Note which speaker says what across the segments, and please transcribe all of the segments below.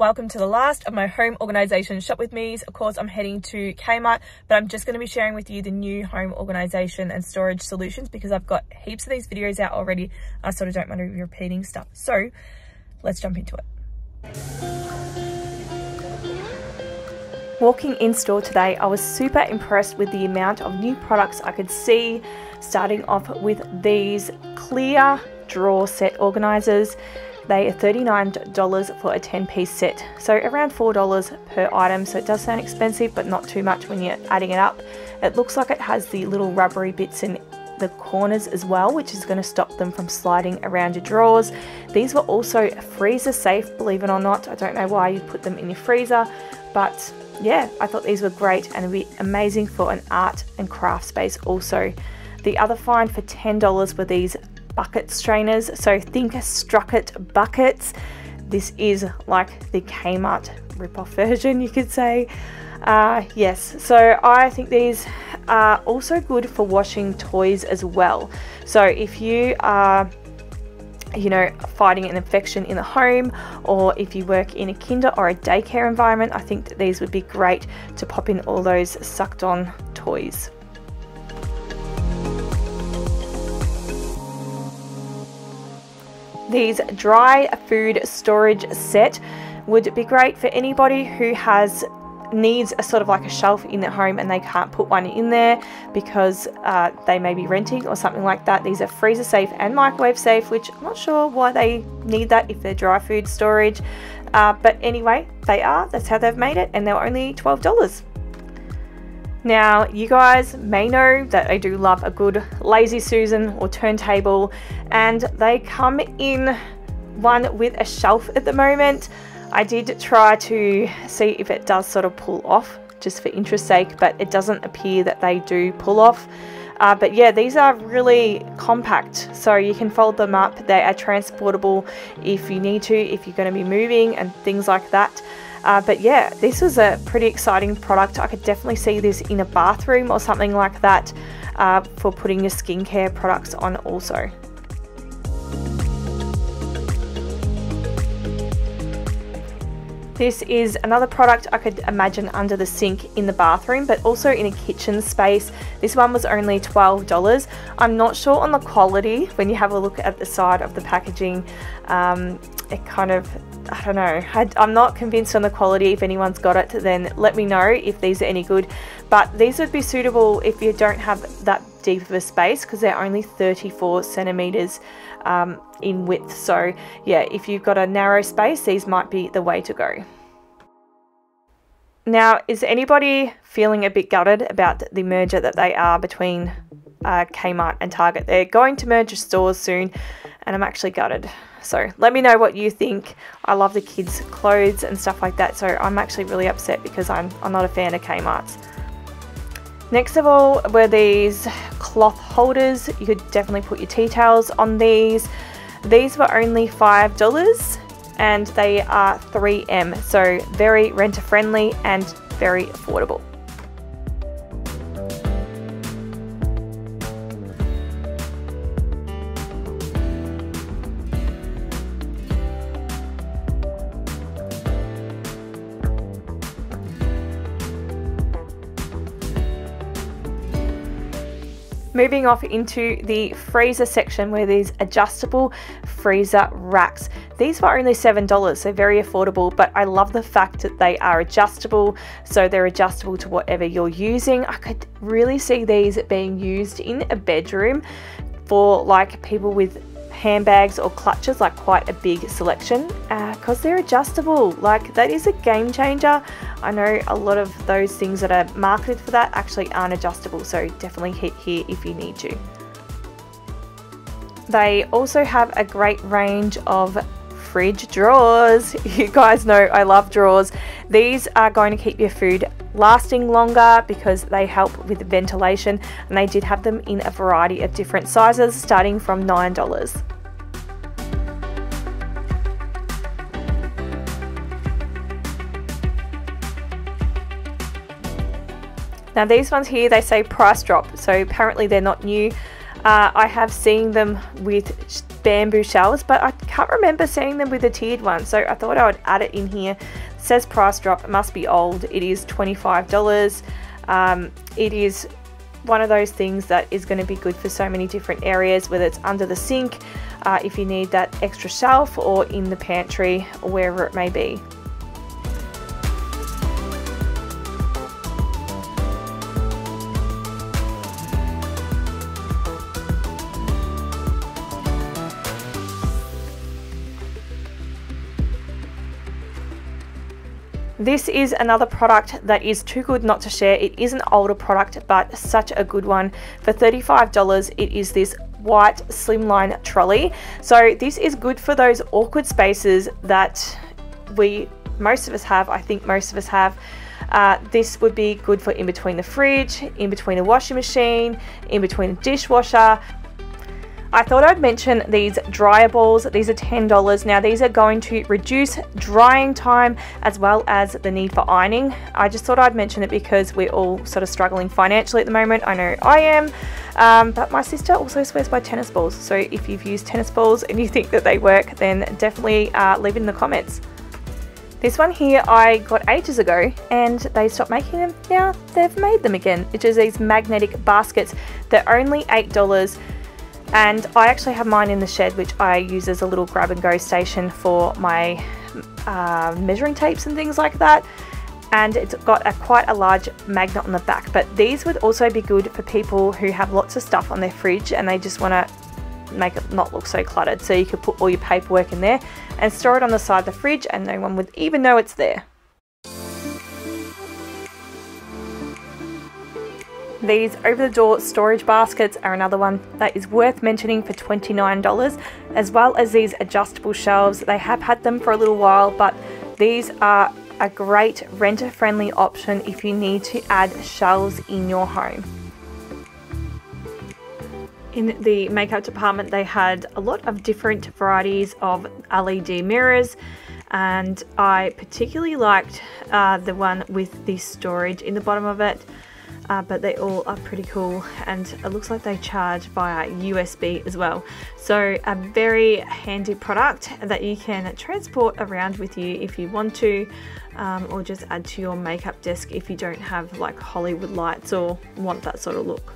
Speaker 1: Welcome to the last of my home organisation shop with me's. Of course, I'm heading to Kmart, but I'm just going to be sharing with you the new home organisation and storage solutions because I've got heaps of these videos out already. I sort of don't want to be repeating stuff. So let's jump into it. Walking in store today, I was super impressed with the amount of new products I could see, starting off with these clear drawer set organisers. They are $39 for a 10 piece set, so around $4 per item. So it does sound expensive, but not too much when you're adding it up. It looks like it has the little rubbery bits in the corners as well, which is going to stop them from sliding around your drawers. These were also freezer safe, believe it or not. I don't know why you put them in your freezer, but yeah, I thought these were great and be amazing for an art and craft space also. The other find for $10 were these bucket strainers. So think Strucket buckets. This is like the Kmart ripoff version, you could say. Uh, yes, so I think these are also good for washing toys as well. So if you are you know, fighting an infection in the home, or if you work in a kinder or a daycare environment, I think that these would be great to pop in all those sucked on toys. These dry food storage set would be great for anybody who has needs a sort of like a shelf in their home and they can't put one in there because uh, they may be renting or something like that. These are freezer safe and microwave safe, which I'm not sure why they need that if they're dry food storage. Uh, but anyway, they are. That's how they've made it, and they're only $12. Now, you guys may know that I do love a good Lazy Susan or turntable, and they come in one with a shelf at the moment. I did try to see if it does sort of pull off, just for interest sake, but it doesn't appear that they do pull off. Uh, but yeah, these are really compact, so you can fold them up. They are transportable if you need to, if you're going to be moving and things like that. Uh, but yeah, this was a pretty exciting product. I could definitely see this in a bathroom or something like that uh, for putting your skincare products on also. This is another product I could imagine under the sink in the bathroom, but also in a kitchen space. This one was only $12. I'm not sure on the quality when you have a look at the side of the packaging. Um, it kind of I don't know. I, am not convinced on the quality. If anyone's got it, then let me know if these are any good. But these would be suitable if you don't have that deep of a space because they're only 34 centimeters um, in width. So, yeah, if you've got a narrow space, these might be the way to go. Now, is anybody feeling a bit gutted about the merger that they are between uh, Kmart and Target? They're going to merge stores soon, and I'm actually gutted. So let me know what you think. I love the kids' clothes and stuff like that, so I'm actually really upset because I'm, I'm not a fan of Kmart's. Next of all were these cloth holders. You could definitely put your tea towels on these. These were only $5 and they are 3M, so very renter friendly and very affordable. Moving off into the freezer section where these adjustable freezer racks. These were only $7, so very affordable, but I love the fact that they are adjustable, so they're adjustable to whatever you're using. I could really see these being used in a bedroom for like people with handbags or clutches, like quite a big selection, because uh, they're adjustable. Like that is a game changer. I know a lot of those things that are marketed for that actually aren't adjustable, so definitely hit here if you need to. They also have a great range of fridge drawers. You guys know I love drawers. These are going to keep your food lasting longer because they help with ventilation and they did have them in a variety of different sizes starting from $9. Now these ones here, they say price drop, so apparently they're not new. Uh, I have seen them with bamboo shelves, but I can't remember seeing them with a tiered one, so I thought I would add it in here. Says price drop, must be old. It is $25. Um, it is one of those things that is going to be good for so many different areas, whether it's under the sink, uh, if you need that extra shelf, or in the pantry, or wherever it may be. This is another product that is too good not to share. It is an older product, but such a good one. For $35, it is this white slimline trolley. So this is good for those awkward spaces that we, most of us have, I think most of us have. Uh, this would be good for in between the fridge, in between the washing machine, in between the dishwasher, I thought I'd mention these dryer balls. These are $10. Now these are going to reduce drying time as well as the need for ironing. I just thought I'd mention it because we're all sort of struggling financially at the moment. I know I am, um, but my sister also swears by tennis balls. So if you've used tennis balls and you think that they work, then definitely uh, leave it in the comments. This one here I got ages ago and they stopped making them. Now they've made them again, which is these magnetic baskets. They're only $8 and I actually have mine in the shed which I use as a little grab and go station for my uh, measuring tapes and things like that. And it's got a quite a large magnet on the back. But these would also be good for people who have lots of stuff on their fridge and they just want to make it not look so cluttered. So you could put all your paperwork in there and store it on the side of the fridge and no one would even know it's there. These over-the-door storage baskets are another one that is worth mentioning for $29 as well as these adjustable shelves. They have had them for a little while but these are a great renter-friendly option if you need to add shelves in your home. In the makeup department they had a lot of different varieties of LED mirrors and I particularly liked uh, the one with the storage in the bottom of it uh, but they all are pretty cool and it looks like they charge via USB as well. So a very handy product that you can transport around with you if you want to um, or just add to your makeup desk if you don't have like Hollywood lights or want that sort of look.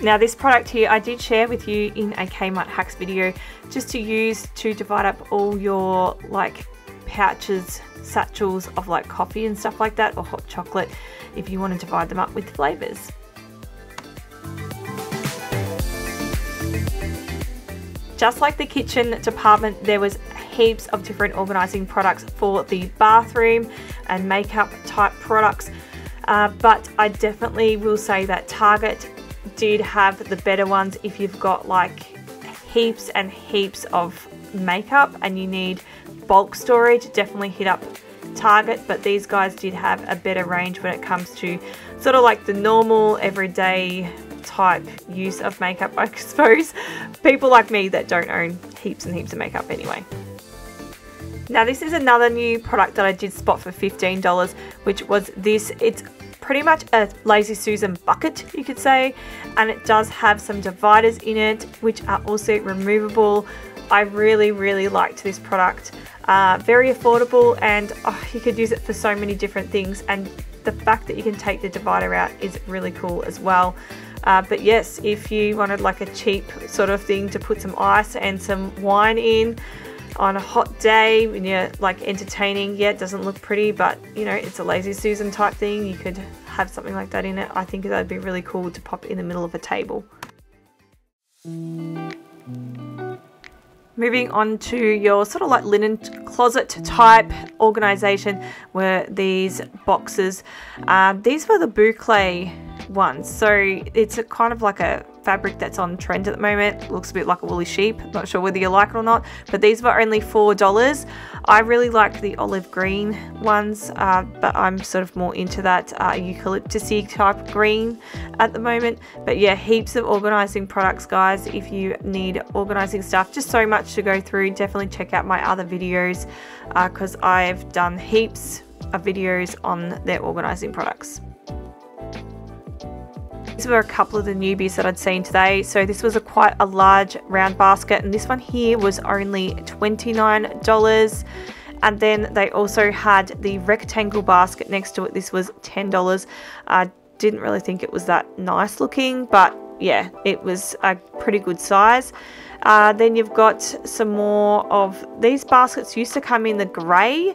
Speaker 1: Now this product here I did share with you in a Kmart hacks video just to use to divide up all your like pouches, satchels of like coffee and stuff like that or hot chocolate if you want to divide them up with flavors. Just like the kitchen department, there was heaps of different organizing products for the bathroom and makeup type products. Uh, but I definitely will say that Target did have the better ones if you've got like heaps and heaps of makeup and you need bulk storage, definitely hit up Target, but these guys did have a better range when it comes to sort of like the normal everyday type use of makeup, I suppose. People like me that don't own heaps and heaps of makeup anyway. Now this is another new product that I did spot for $15, which was this. It's pretty much a Lazy Susan bucket, you could say, and it does have some dividers in it, which are also removable. I really, really liked this product. Uh, very affordable and oh, you could use it for so many different things and the fact that you can take the divider out is really cool as well. Uh, but yes, if you wanted like a cheap sort of thing to put some ice and some wine in on a hot day when you're like entertaining, yeah, it doesn't look pretty, but you know, it's a lazy Susan type thing. You could have something like that in it. I think that'd be really cool to pop in the middle of a table. Moving on to your sort of like linen closet type organization were these boxes. Uh, these were the boucle ones. So it's a kind of like a fabric that's on trend at the moment. Looks a bit like a woolly sheep. Not sure whether you like it or not, but these were only $4. I really like the olive green ones, uh, but I'm sort of more into that uh, eucalyptusy type green at the moment. But yeah, heaps of organizing products, guys. If you need organizing stuff, just so much to go through, definitely check out my other videos because uh, I've done heaps of videos on their organizing products. These were a couple of the newbies that I'd seen today. So this was a quite a large round basket and this one here was only $29 and then they also had the rectangle basket next to it. This was $10. I didn't really think it was that nice looking, but yeah, it was a pretty good size. Uh, then you've got some more of these baskets used to come in the grey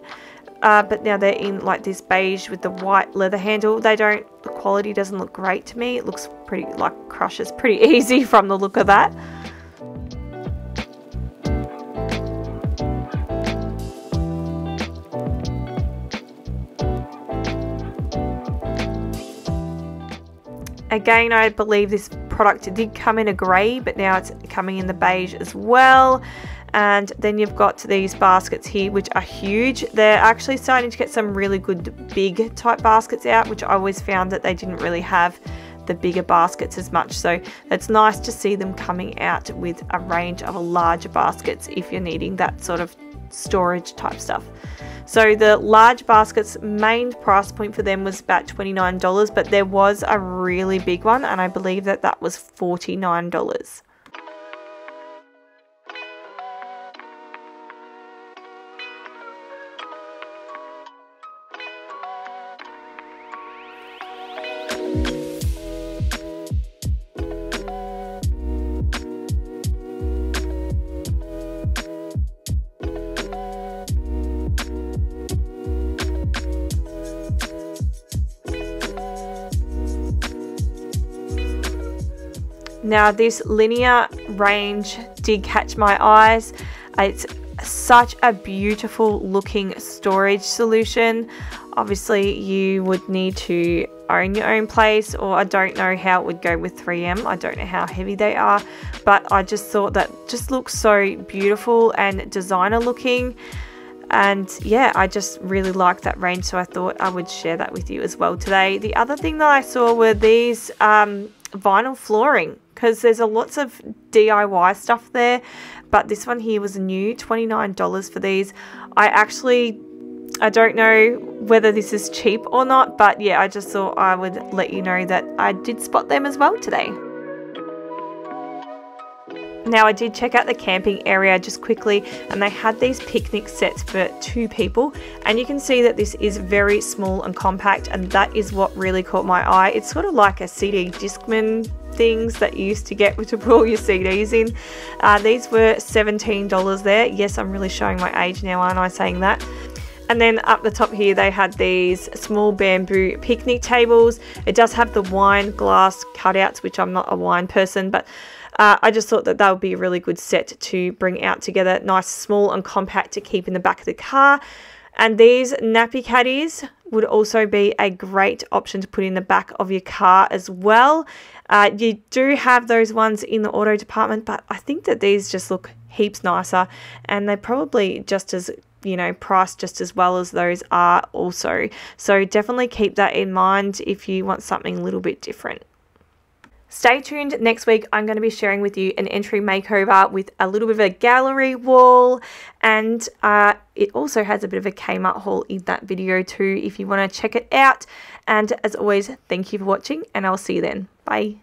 Speaker 1: uh, but now they're in like this beige with the white leather handle. They don't the quality doesn't look great to me. It looks pretty like crushes pretty easy from the look of that. Again, I believe this product did come in a grey, but now it's coming in the beige as well and then you've got these baskets here which are huge. They're actually starting to get some really good big type baskets out which I always found that they didn't really have the bigger baskets as much. So it's nice to see them coming out with a range of larger baskets if you're needing that sort of storage type stuff. So the large baskets main price point for them was about $29 but there was a really big one and I believe that that was $49 Now this linear range did catch my eyes. It's such a beautiful looking storage solution. Obviously you would need to own your own place or I don't know how it would go with 3M. I don't know how heavy they are but I just thought that just looks so beautiful and designer looking and yeah I just really like that range so I thought I would share that with you as well today. The other thing that I saw were these um, vinyl flooring because there's a lots of DIY stuff there but this one here was new $29 for these I actually I don't know whether this is cheap or not but yeah I just thought I would let you know that I did spot them as well today now I did check out the camping area just quickly and they had these picnic sets for two people and you can see that this is very small and compact and that is what really caught my eye. It's sort of like a CD Discman things that you used to get to put all your CDs in. Uh, these were $17 there. Yes, I'm really showing my age now, aren't I, saying that? And then up the top here, they had these small bamboo picnic tables. It does have the wine glass cutouts, which I'm not a wine person, but uh, I just thought that that would be a really good set to bring out together. Nice, small and compact to keep in the back of the car. And these nappy caddies would also be a great option to put in the back of your car as well. Uh, you do have those ones in the auto department, but I think that these just look heaps nicer and they're probably just as you know priced just as well as those are also so definitely keep that in mind if you want something a little bit different Stay tuned next week. I'm going to be sharing with you an entry makeover with a little bit of a gallery wall, and uh, it also has a bit of a Kmart haul in that video too if you want to check it out. And as always, thank you for watching, and I'll see you then. Bye.